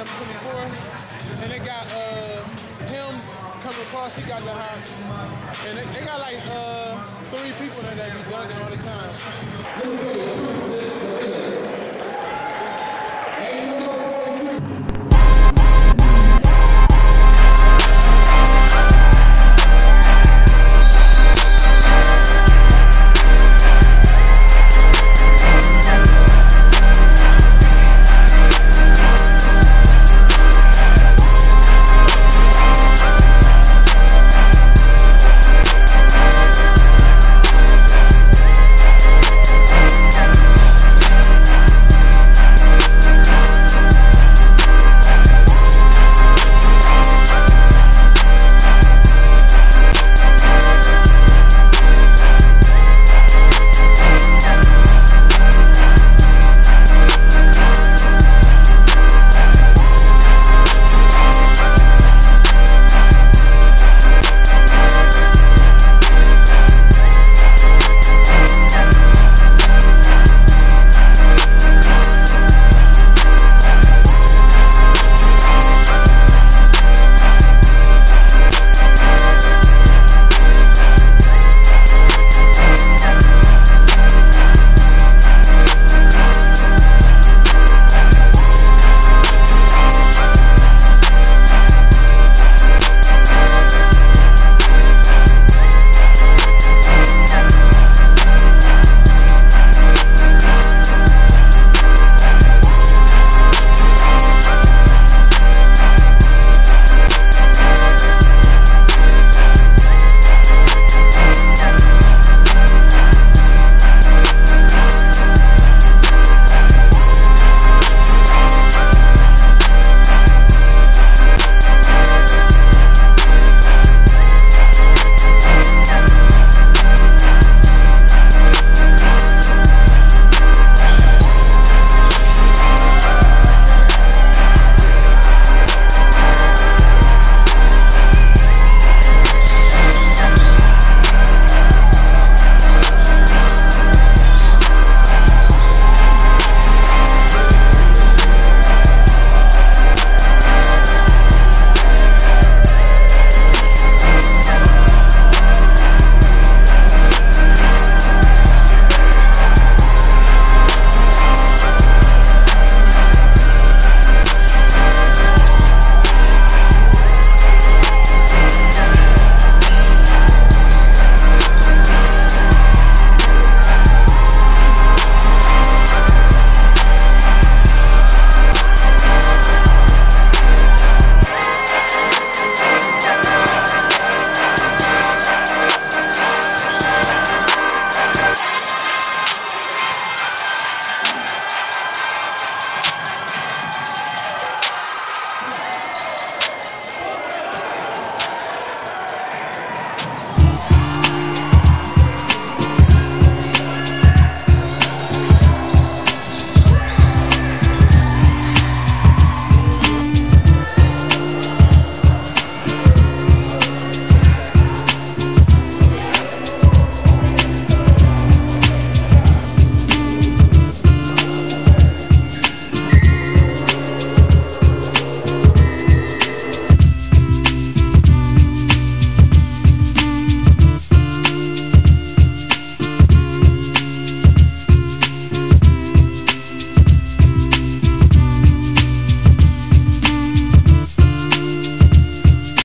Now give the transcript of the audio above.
number 24. And they got uh, him coming across, he got the house. And they, they got like uh, three people in there that be dunking all the time.